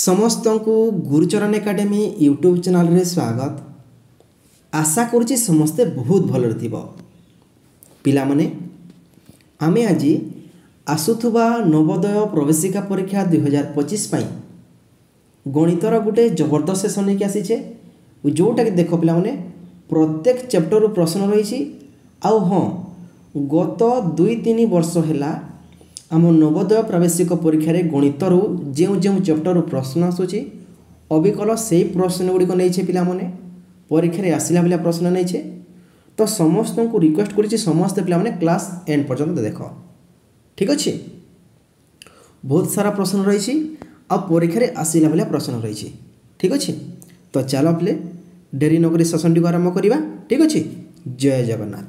ସମସ୍ତଙ୍କୁ Gurucharan academy YouTube ଚ୍ୟାନେଲରେ ସ୍ୱାଗତ ଆଶା କରୁଛି ସମସ୍ତେ ବହୁତ ଭଲରେ ଥିବ ପିଲାମାନେ ଆମେ ଆଜି ଆସୁଥିବା ନବୋଦୟ ପ୍ରବେଶିକା ପରୀକ୍ଷା ଦୁଇହଜାର ପଚିଶ ପାଇଁ ଗଣିତର ଗୋଟିଏ ଜବରଦସ୍ତ ସେସନ୍ ହେଇକି ଆସିଛେ ଯେଉଁଟାକି ଦେଖ ପିଲାମାନେ ପ୍ରତ୍ୟେକ ଚାପ୍ଟରରୁ ପ୍ରଶ୍ନ ରହିଛି ଆଉ ହଁ ଗତ ଦୁଇ ତିନି ବର୍ଷ ହେଲା ଆମ ନବୋଦୟ ପ୍ରାବେଶିକ ପରୀକ୍ଷାରେ ଗଣିତରୁ ଯେଉଁ ଯେଉଁ ଚାପ୍ଟରରୁ ପ୍ରଶ୍ନ ଆସୁଛି ଅବିକଳ ସେଇ ପ୍ରଶ୍ନ ଗୁଡ଼ିକ ନେଇଛେ ପିଲାମାନେ ପରୀକ୍ଷାରେ ଆସିଲା ଭଳିଆ ପ୍ରଶ୍ନ ନେଇଛେ ତ ସମସ୍ତଙ୍କୁ ରିକ୍ୱେଷ୍ଟ କରିଛି ସମସ୍ତେ ପିଲାମାନେ କ୍ଲାସ୍ ଏଣ୍ଡ ପର୍ଯ୍ୟନ୍ତ ଦେଖ ଠିକ୍ ଅଛି ବହୁତ ସାରା ପ୍ରଶ୍ନ ରହିଛି ଆଉ ପରୀକ୍ଷାରେ ଆସିଲା ଭଳିଆ ପ୍ରଶ୍ନ ରହିଛି ଠିକ୍ ଅଛି ତ ଚାଲ ପିଲେ ଡେରି ନକରି ସେସନଟିକୁ ଆରମ୍ଭ କରିବା ଠିକ୍ ଅଛି ଜୟ ଜଗନ୍ନାଥ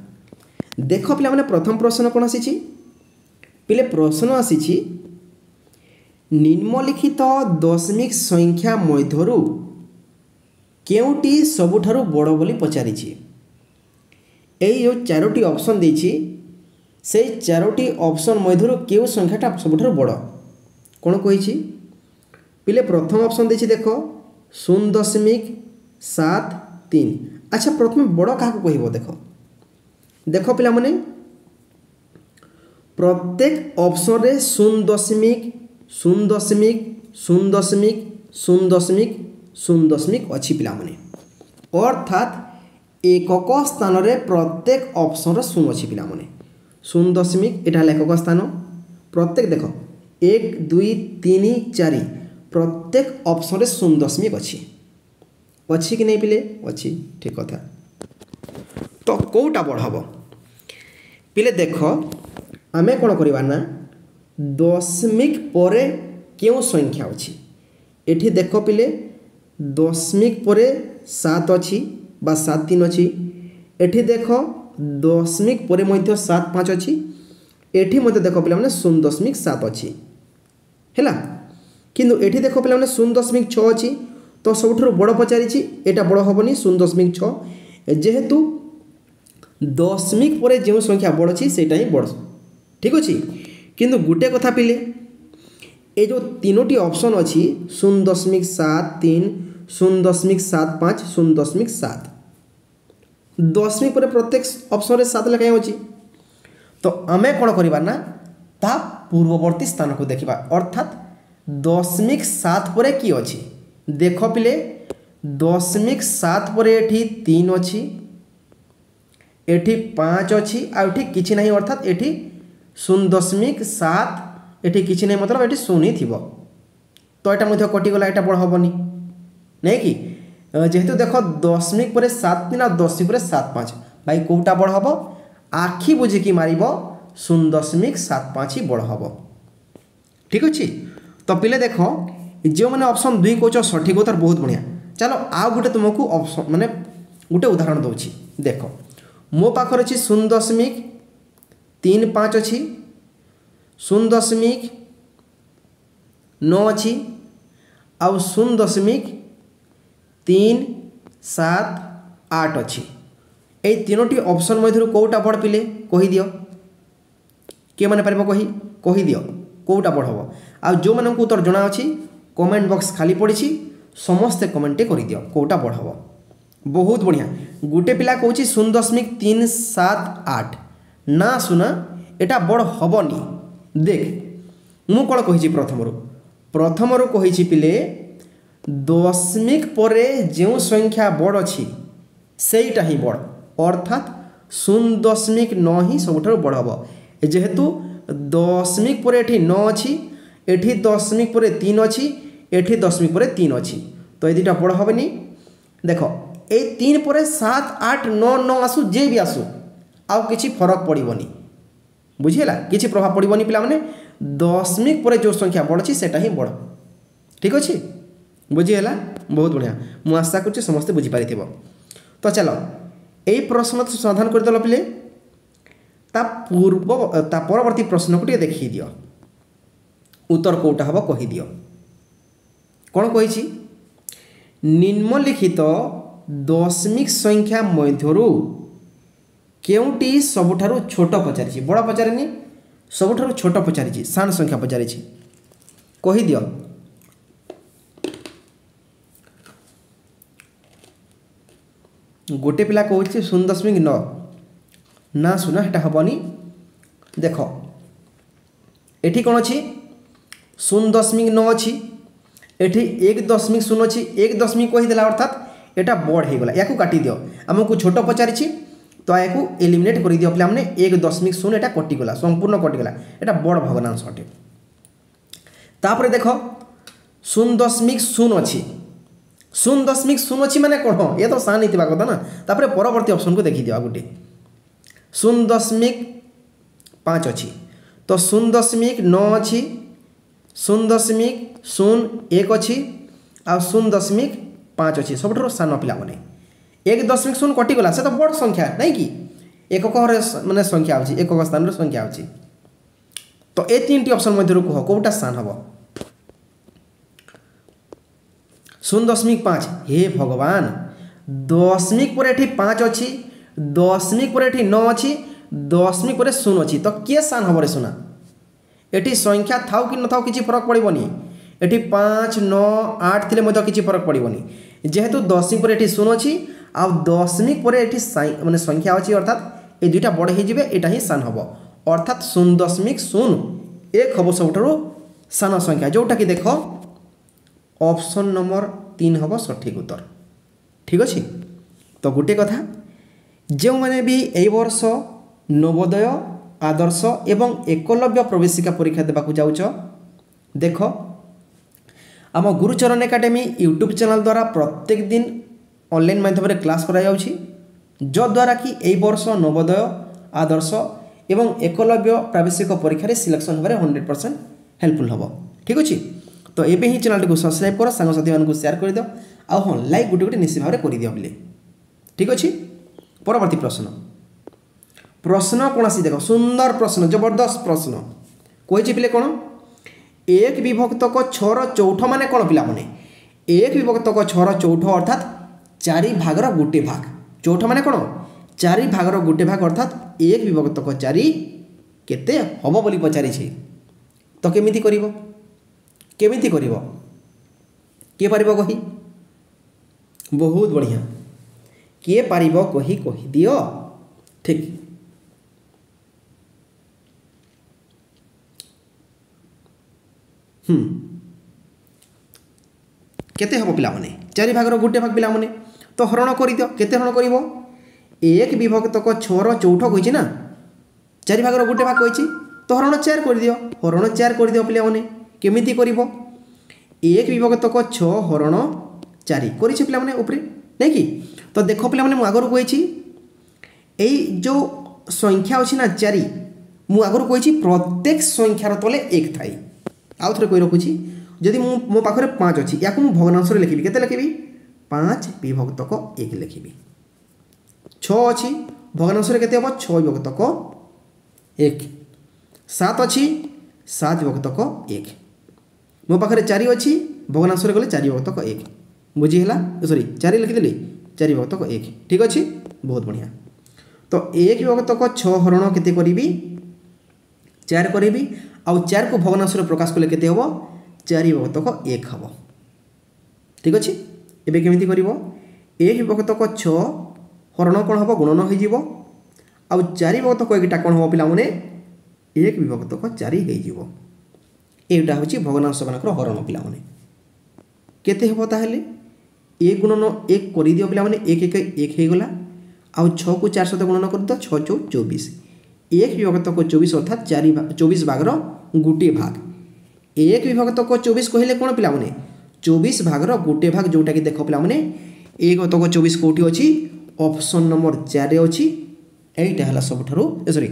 ଦେଖ ପିଲାମାନେ ପ୍ରଥମ ପ୍ରଶ୍ନ କ'ଣ ଆସିଛି ପିଲେ ପ୍ରଶ୍ନ ଆସିଛି ନିମ୍ନଲିଖିତ ଦଶମିକ ସଂଖ୍ୟା ମଧ୍ୟରୁ କେଉଁଟି ସବୁଠାରୁ ବଡ଼ ବୋଲି ପଚାରିଛି ଏଇ ଯେଉଁ ଚାରୋଟି ଅପସନ୍ ଦେଇଛି ସେଇ ଚାରୋଟି ଅପସନ୍ ମଧ୍ୟରୁ କେଉଁ ସଂଖ୍ୟାଟା ସବୁଠାରୁ ବଡ଼ କ'ଣ କହିଛି ପିଲେ ପ୍ରଥମ ଅପସନ୍ ଦେଇଛି ଦେଖ ଶୂନ ଦଶମିକ ସାତ ତିନି ଆଚ୍ଛା ପ୍ରଥମେ ବଡ଼ କାହାକୁ କହିବ ଦେଖ ଦେଖ ପିଲାମାନେ প্রত্যেক অপশনে শূন্য দশমিক শূন্য দশমিক শূন্য দশমিক শূন্য দশমিক শূন্য দশমিক অছি পিলামানে অর্থাৎ একক স্থানরে প্রত্যেক অপশনর শূন্য অছি পিলামানে শূন্য দশমিক এটা হল একক স্থান প্রত্যেক দেখ এক দুই তিন চারি প্রত্যেক অপশনরে শূন্য দশমিক অছি অছি কি নেই পিলে অছি ঠিক কথা তো কোটা বড় হব পিলে দেখ ଆମେ କ'ଣ କରିବା ନା ଦଶମିକ ପରେ କେଉଁ ସଂଖ୍ୟା ଅଛି ଏଠି ଦେଖ ପିଲେ ଦଶମିକ ପରେ ସାତ ଅଛି বা সাত তিন অছি এটি দেখ দশমিক পরে মধ্য সাত পাঁচ অছি এটি মধ্যে দেখ পিলা মানে শূন্য দশমিক সাত অছি হেলা কিন্তু এটি দেখ পিলা মানে শূন্য দশমিক ছ অছি তো সবুঠার বড় পচারিছি এটা বড় হবনি শূন্য দশমিক ছ যেহেতু দশমিক পরে যে সংখ্যা বড় অছি সেইটা হি বড় ठीक अच्छे किंतु गोटे कथा पिले ये जो तीनोटी ऑप्शन अच्छी शून्य दशमिक सात तीन शून्य दशमिक सात पाँच शून्य दशमिक सात दशमिक पर प्रत्येक अप्सन सात लेखा अच्छे तो आम कौन करवा ना ता पूर्ववर्ती स्थान को देखा अर्थात दशमिक सात पर कि अच्छे देख पिले दशमिक सात पर पाँच अच्छी आठ कि अर्थात एटी शून दशमिक सात ये कि नहीं मतलब ये शून्य थी तो यहाँ कटिगला यहाँ बड़ हेनी नहीं कि जेहेतु देख दशमिक पर सात तीन आ दशमिक पर सात पाँच भाई कौटा बड़ हम आखि बुझिकी मार शून्य दशमिक सात पाँच ही बड़ हम ठीक अच्छे तो पिले देख जो मैंने ऑप्शन दुई कौच सठिक उत्तर बहुत बढ़िया चलो आउ गोटे तुमको ऑप्शन मैंने गोटे उदाहरण दौर देख मो पाखे अच्छे शून्य दशमिक तीन पाँच अच्छी शून्य दशमिक नौ अच्छी अब शून्य दशमिक तीन सात आठ अच्छी এই তিনোটি অপশন মধ্যে কোটা বড় পিলে কহি দিও কে মানে পারিব কহি কহি দিও কোটা বড় হব আর যে মানুষ উত্তর জনা অছি কমেন্ট বক্স খালি পড়িছি সমস্তে কমেন্টে করে দিও কোটা বড় হব বহুত বঢ়িয়া গোটে পিলা কৌছি শূন্য দশমিক তিন সাত আট ନା ସୁନା ଏଇଟା ବଡ଼ ହେବନି ଦେଖ ମୁଁ କ'ଣ କହିଛି ପ୍ରଥମରୁ ପ୍ରଥମରୁ କହିଛି ପିଲେ ଦଶମିକ ପରେ ଯେଉଁ ସଂଖ୍ୟା ବଡ଼ ଅଛି ସେଇଟା ହିଁ ବଡ଼ ଅର୍ଥାତ୍ ଶୂନ ଦଶମିକ ନଅ ହିଁ ସବୁଠାରୁ ବଡ଼ ହେବ ଯେହେତୁ ଦଶମିକ ପରେ ଏଠି ନଅ ଅଛି ଏଠି ଦଶମିକ ପରେ ତିନି ଅଛି ଏଠି ଦଶମିକ ପରେ ତିନି ଅଛି ତ ଏ ଦୁଇଟା ବଡ଼ ହେବନି ଦେଖ এই তিন পরে সাত আট ন ন আসু যে বি আসু ଆଉ କିଛି ଫରକ ପଡ଼ିବନି ବୁଝିହେଲା କିଛି ପ୍ରଭାବ ପଡ଼ିବନି ପିଲାମାନେ ଦଶମିକ ପରେ ଯେଉଁ ସଂଖ୍ୟା ବଢ଼ୁଛି ସେଇଟା ହିଁ ବଡ଼ ଠିକ୍ ଅଛି ବୁଝିହେଲା ବହୁତ ବଢ଼ିଆ ମୁଁ ଆଶା କରୁଛି ସମସ୍ତେ ବୁଝିପାରିଥିବ ତ ଚାଲ এই প্রশ্ন সমাধান করে দেল পিলে তা পূর্ব তা পরবর্তী প্রশ্নকে টিকে দেখিয়ে দিও উত্তর কোটা হব কহিদিও কোণ কী নিম্নলিখিত দশমিক সংখ্যা মধ্যরু क्योंटी सबुठ छोट पचार बड़ पचारे सबुठ छोट पचार सान संख्या पचारिद गोटे पिला कह शून दशमिक न ना सुना हेटा हेनी देख ये कौन अच्छी शून दशमिक न अच्छी एटी एक दशमिक शून अच्छी एक दशमिक कहीदेला अर्थात यहाँ बड़ हो गला काटिद आमको छोट पचारी তো এখন এলিমিনেট করে দিয়ে পিলা মানে এক দশমিক শূন্য এটা কটিগলা সম্পূর্ণ কটিগলা এটা বড় ভগ্নাংশ অটে তাপরে দেখ শূন্য দশমিক শূন্য অছি শূন্য দশমিক শূন্য অছি মানে কোণ এ তো সান হইতিবা কথা না তাপরে পরবর্তী অপশনকে দেখি দিও গোটে শূন্য দশমিক পাঁচ অছি তো শূন্য দশমিক ন অছি শূন্য দশমিক শূন্য এক অছি আর শূন্য দশমিক পাঁচ অছি সবুঠার সান পিলা মানে एक दशमिक शून्य कटिगला से तो बड़ संख्या नहीं कि एकक मानने संख्या आऊँ एकक स्थान संख्या आऊँ तो ये तीन टी अप्सन मध्य कह कौटा स्थान हम शून्य दशमिक पाँच हे भगवान दशमिक पर पाँच अच्छी दशमिक पर नौ अच्छी दशमिक पर शून्य अच्छी तो किए स्थान हम सुना ये संख्या था कि न था कि फरक पड़ोनी ये पाँच नौ आठ थे किसी फरक पड़ोनी जेहेतु दशमिक पर ये शून्य अच्छी আউ দশমিক পরে এটি মানে সংখ্যা অছি অর্থাৎ এই দুইটা বড় হয়ে যাবে এটা হি সান হব অর্থাৎ শূন্য দশমিক শূন্য এক হব সবুঠার সান সংখ্যা যেটা কি দেখ অপশন নম্বর তিন হব সঠিক উত্তর ঠিক আছে তো গোটে কথা ଯେଉଁମାନେ ବି ଏହି ବର୍ଷ ନବୋଦୟ ଆଦର୍ଶ ଏବଂ ଏକଲବ୍ୟ ପ୍ରବେଶିକା ପରୀକ୍ଷା ଦେବାକୁ ଯାଉଛ ଦେଖ ଆମ ଗୁରୁଚରଣ ଏକାଡେମୀ ୟୁଟ୍ୟୁବ୍ ଚ୍ୟାନେଲ୍ ଦ୍ୱାରା ପ୍ରତ୍ୟେକ ଦିନ ଅନଲାଇନ୍ ମାଧ୍ୟମରେ କ୍ଲାସ୍ କରାଯାଉଛି ଯଦ୍ୱାରା କି ଏହି ବର୍ଷ ନବୋଦୟ ଆଦର୍ଶ ଏବଂ ଏକଲବ୍ୟ ପ୍ରାବେଶିକ ପରୀକ୍ଷାରେ ସିଲେକ୍ସନ୍ ହେବାରେ ହଣ୍ଡ୍ରେଡ଼ ପରସେଣ୍ଟ ହେଲ୍ପଫୁଲ୍ ହେବ ଠିକ୍ ଅଛି ତ ଏବେ ହିଁ ଚ୍ୟାନେଲ୍ଟିକୁ ସବସ୍କ୍ରାଇବ୍ କର ସାଙ୍ଗସାଥିମାନଙ୍କୁ ସେୟାର କରିଦିଅ ଆଉ ହଁ ଲାଇକ୍ ଗୋଟେ ଗୋଟେ ନିଶ୍ଚିତ ଭାବରେ କରିଦିଅ ବୋଲି ଠିକ୍ ଅଛି ପରବର୍ତ୍ତୀ ପ୍ରଶ୍ନ ପ୍ରଶ୍ନ କ'ଣ ଆସି ଦେଖ ସୁନ୍ଦର ପ୍ରଶ୍ନ ଜବରଦସ୍ତ ପ୍ରଶ୍ନ କହିଛି ପିଲେ କ'ଣ ଏକ ବିଭକ୍ତକ ଛଅର ଚୌଠ ମାନେ କ'ଣ ପିଲାମାନେ ଏକ ବିଭକ୍ତକ ଛଅର ଚୌଠ ଅର୍ଥାତ୍ ଚାରି ଭାଗର ଗୋଟିଏ ଭାଗ ଚଉଠ ମାନେ କ'ଣ ଚାରି ଭାଗର ଗୋଟିଏ ଭାଗ ଅର୍ଥାତ୍ ଏକ ବିଭକ୍ତକ ଚାରି କେତେ ହେବ ବୋଲି ପଚାରିଛି ତ କେମିତି କରିବ କେମିତି କରିବ କିଏ ପାରିବ କହି ବହୁତ ବଢ଼ିଆ କିଏ ପାରିବ କହି କହିଦିଅ ଠିକ୍ ହୁଁ କେତେ ହେବ ପିଲାମାନେ ଚାରି ଭାଗର ଗୋଟିଏ ଭାଗ ପିଲାମାନେ ତ ହରଣ କରିଦିଅ କେତେ ହରଣ କରିବ ଏକ ବିଭକ୍ତକ ଛଅର ଚଉଠ କହିଛି ନା ଚାରି ଭାଗର ଗୋଟେ ଭାଗ କହିଛି ତ ହରଣ ଚେୟାର କରିଦିଅ ହରଣ ଚେୟାର କରିଦିଅ ପିଲାମାନେ କେମିତି କରିବ ଏକ ବିଭକ୍ତକ ଛଅ ହରଣ ଚାରି କରିଛି ପିଲାମାନେ ଉପରେ ନାଇଁ କି ତ ଦେଖ ପିଲାମାନେ ମୁଁ ଆଗରୁ କହିଛି ଏଇ ଯେଉଁ ସଂଖ୍ୟା ଅଛି ନା ଚାରି ମୁଁ ଆଗରୁ କହିଛି ପ୍ରତ୍ୟେକ ସଂଖ୍ୟାର ତଳେ ଏକ ଥାଏ ଆଉ ଥରେ କହି ରଖୁଛି ଯଦି ମୁଁ ମୋ ପାଖରେ ପାଞ୍ଚ ଅଛି ୟାକୁ ମୁଁ ଭଗ୍ନାଂଶରେ ଲେଖିବି କେତେ ଲେଖିବି पाँच विभक्त को एक लिखी छग्नांश के विभक्त को एक सात अच्छी सात विभक्त को एक मो पाखे चार अच्छी भग्नांश गले चार विभक्त को एक बुझीगला सरी चार लिखिदेली चार विभक्त को एक ठीक अच्छे बहुत बढ़िया तो एक विभक्त को छ हरण के चार करी आ चार को भग्नांश प्रकाश कले के चार विभक्त को एक हम ठीक अच्छे এবে কেমিতি করব এ বিভক্তক ছ হরণ কোণ হব গুণন হয়ে যাব আউ চারি বিভক্তক একটা কোণ হব পিলা মানে এক বিভক্তক চারি হয়ে যাব এইটা হচ্ছে ভগ্নাংশ মানকর হরণ পিলা মানে কেতে হব তাহলে এ গুণন এক করে দিও পিলা মানে এক এক এক হয়েগলা আউ ছকু চার সাথে গুণন করদ ছ চৌ চৌবিশ এক বিভক্তক চৌবিশ অর্থাৎ চারি চৌবিশ ভাগর গোটিয়ে ভাগ এক বিভক্তক চৌবিশ কহিলে কোণ পিলা মানে চব্বিশ ভাগর গোটে ভাগ যেটাকি দেখ পিলামানে এক তক চব্বিশ কোটি অছি অপশন নম্বর চারি অছি এইটা হল সবুঠার সরি